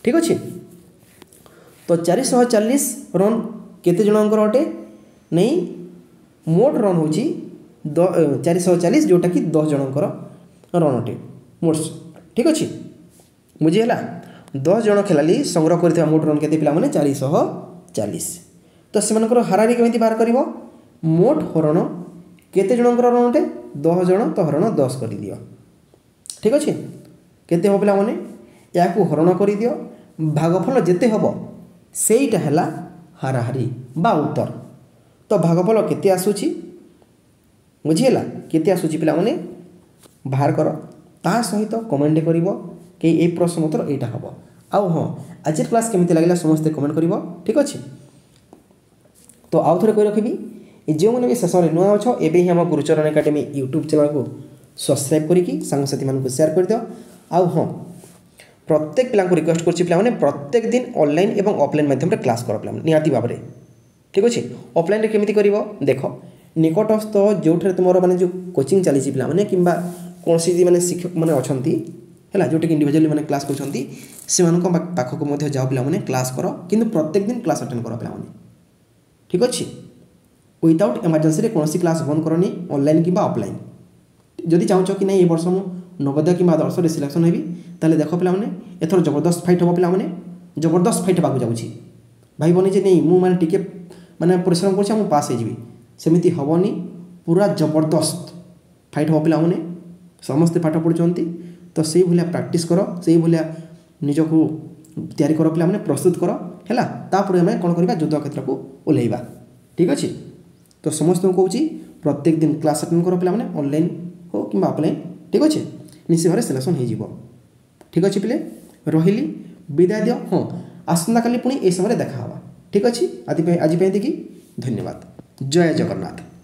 ଠିକ୍ ଅଛି ତ ଚାରିଶହ ଚାଳିଶ ରନ୍ କେତେ ଜଣଙ୍କର ଅଟେ ନେଇ ମୋଟ ରନ୍ ହେଉଛି ଚାରିଶହ ଚାଳିଶ ଯେଉଁଟାକି ଦଶ ଜଣଙ୍କର ରନ୍ ଅଟେ ମୋଟ ଠିକ୍ ଅଛି ବୁଝିହେଲା ଦଶ ଜଣ ଖେଳାଳି ସଂଗ୍ରହ କରିଥିବା ମୋଟ ରନ୍ କେତେ ପିଲାମାନେ ଚାରିଶହ ଚାଳିଶ ତ ସେମାନଙ୍କର ହାରାହାରି କେମିତି ବାହାର କରିବ ମୋଟ ହରଣ କେତେ ଜଣଙ୍କର ରନ୍ ଅଟେ ଦଶ ଜଣ ତ ହରଣ ଦଶ କରିଦିଅ ଠିକ୍ ଅଛି କେତେ ହେବ ପିଲାମାନେ ଏହାକୁ ହରଣ କରିଦିଅ ଭାଗଫଳ ଯେତେ ହେବ ସେଇଟା ହେଲା ହାରାହାରି ବା ଉତ୍ତର ତ ଭାଗଫଳ କେତେ ଆସୁଛି ବୁଝିହେଲା କେତେ ଆସୁଛି ପିଲାମାନେ ବାହାର କର ତା ସହିତ କମେଣ୍ଟ କରିବ କି ଏଇ ପ୍ରଶ୍ନ ଉତ୍ତର ଏଇଟା ହେବ আউ হ্যাঁ আজের ক্লাস কেমিতি লাগিলা সমস্তে কমেন্ট করিব ঠিক আছে তো আউ থরে কই রাখিবি ଯେଉଁମାନେ ବି ଶେଷରେ ନୂଆ ଅଛ ଏବେ ହିଁ ଆମ ଗୁରୁଚରଣ ଏକାଡେମୀ ୟୁଟ୍ୟୁବ୍ ଚ୍ୟାନେଲ୍କୁ ସବସ୍କ୍ରାଇବ୍ କରିକି ସାଙ୍ଗସାଥିମାନଙ୍କୁ ସେୟାର କରିଦିଅ ଆଉ ହଁ ପ୍ରତ୍ୟେକ ପିଲାଙ୍କୁ ରିକ୍ୱେଷ୍ଟ କରୁଛି ପିଲାମାନେ ପ୍ରତ୍ୟେକ ଦିନ ଅନଲାଇନ୍ ଏବଂ ଅଫଲାଇନ୍ ମାଧ୍ୟମରେ କ୍ଲାସ୍ କର ପିଲାମାନେ ନିହାତି ଭାବରେ ଠିକ୍ ଅଛି ଅଫଲାଇନ୍ରେ କେମିତି କରିବ ଦେଖ ନିକଟସ୍ଥ ଯେଉଁଠାରେ ତୁମର ମାନେ ଯେଉଁ କୋଚିଂ ଚାଲିଛି ପିଲାମାନେ କିମ୍ବା କୌଣସି ମାନେ ଶିକ୍ଷକମାନେ ଅଛନ୍ତି ହେଲା ଯେଉଁଟାକି ଇଣ୍ଡିଭିଜୁଆଲି ମାନେ କ୍ଲାସ୍ କରୁଛନ୍ତି ସେମାନଙ୍କ ପାଖକୁ ମଧ୍ୟ ଯାଅ ପିଲାମାନେ କ୍ଲାସ୍ କର କିନ୍ତୁ ପ୍ରତ୍ୟେକ ଦିନ କ୍ଲାସ୍ ଆଟେଣ୍ଡ କର ପିଲାମାନେ ଠିକ୍ ଅଛି ୱିଦାଉଟ୍ ଏମର୍ଜେନ୍ସିରେ କୌଣସି କ୍ଲାସ୍ ବନ୍ଦ କରନି ଅନଲାଇନ୍ କିମ୍ବା ଅଫଲାଇନ୍ ଯଦି ଚାହୁଁଛ କି ନାହିଁ ଏ ବର୍ଷ ମୁଁ ନବୋଦୟ କିମ୍ବା ଆଦର୍ଶରେ ସିଲେକ୍ସନ୍ ହେବି ତାହେଲେ ଦେଖ ପିଲାମାନେ ଏଥର ଜବରଦସ୍ତ ଫାଇଟ୍ ହେବ ପିଲାମାନେ ଜବରଦସ୍ତ ଫାଇଟ୍ ହେବାକୁ ଯାଉଛି ଭାବିବନି ଯେ ନାଇଁ ମୁଁ ମାନେ ଟିକିଏ ମାନେ ପରିଶ୍ରମ କରୁଛି ମୁଁ ପାସ୍ ହେଇଯିବି ସେମିତି ହେବନି ପୁରା ଜବରଦସ୍ତ ଫାଇଟ୍ ହେବ ପିଲାମାନେ ସମସ୍ତେ ପାଠ ପଢ଼ୁଛନ୍ତି ତ ସେଇଭଳିଆ ପ୍ରାକ୍ଟିସ୍ କର ସେଇଭଳିଆ ନିଜକୁ ତିଆରି କର ପିଲାମାନେ ପ୍ରସ୍ତୁତ କର ହେଲା ତାପରେ ଆମେ କ'ଣ କରିବା ଯୁଦ୍ଧ କ୍ଷେତ୍ରକୁ ଓହ୍ଲାଇବା ଠିକ୍ ଅଛି ତ ସମସ୍ତଙ୍କୁ କହୁଛି ପ୍ରତ୍ୟେକ ଦିନ କ୍ଲାସ୍ ଆଟେଣ୍ଡ କର ପିଲାମାନେ ଅନଲାଇନ୍ ହଉ କିମ୍ବା ଅଫଲାଇନ୍ ଠିକ୍ ଅଛି ନିଶ୍ଚିତ ଭାବରେ ସିଲେକ୍ସନ୍ ହୋଇଯିବ ଠିକ୍ ଅଛି ପିଲେ ରହିଲି ବିଦାୟ ଦିଅ ହଁ ଆସନ୍ତାକାଲି ପୁଣି ଏହି ସମୟରେ ଦେଖା ହେବା ଠିକ୍ ଅଛି ଆଜି ପାଇଁ ଆଜି ପାଇଁ ଏତିକି ଧନ୍ୟବାଦ ଜୟ ଜଗନ୍ନାଥ